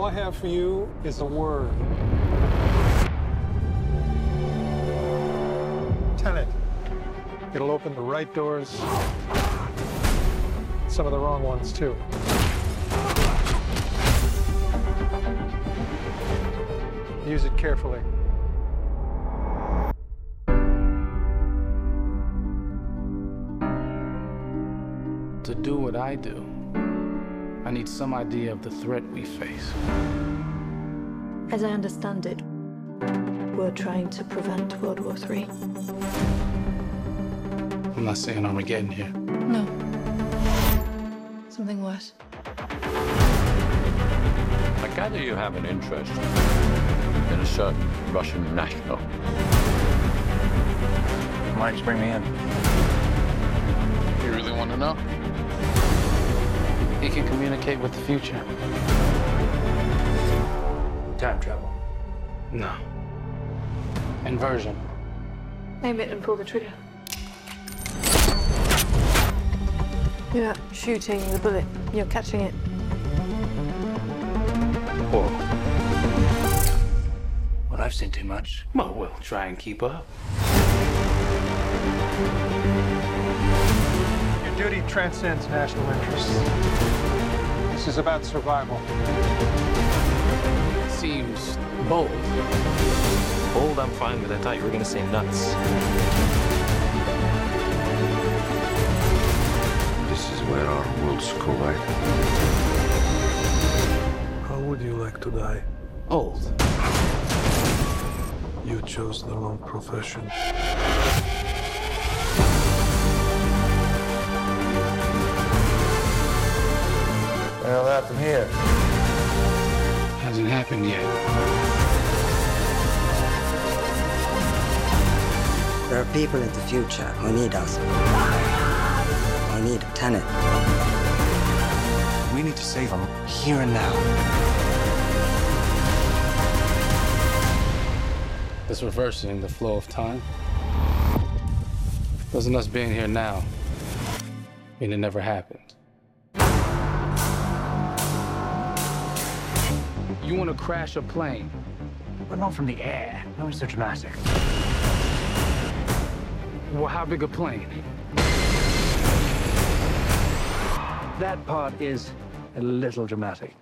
All I have for you is a word. Tenet. It'll open the right doors, some of the wrong ones, too. Use it carefully. To do what I do, I need some idea of the threat we face. As I understand it, we're trying to prevent World War III. I'm not saying Armageddon here. No. Something worse. I gather you have an interest in a certain Russian national. Why did you bring me in? You really want to know? He can communicate with the future. Time travel. No. Inversion. Aim it and pull the trigger. You're not shooting the bullet, you're catching it. Whoa. Well, I've seen too much. Well, we'll try and keep up. Your duty transcends national interests. This is about survival. Seems bold. Old, I'm fine with. I thought you were gonna say nuts. This is where our worlds collide. How would you like to die? Old. You chose the wrong profession. Well, that from here. Hasn't happened yet. There are people in the future who need us. Who need Tenet. We need to save them here and now. It's reversing the flow of time. Doesn't us being here now mean it never happened? You want to crash a plane? But not from the air. No, it's so dramatic. Well, how big a plane? That part is a little dramatic.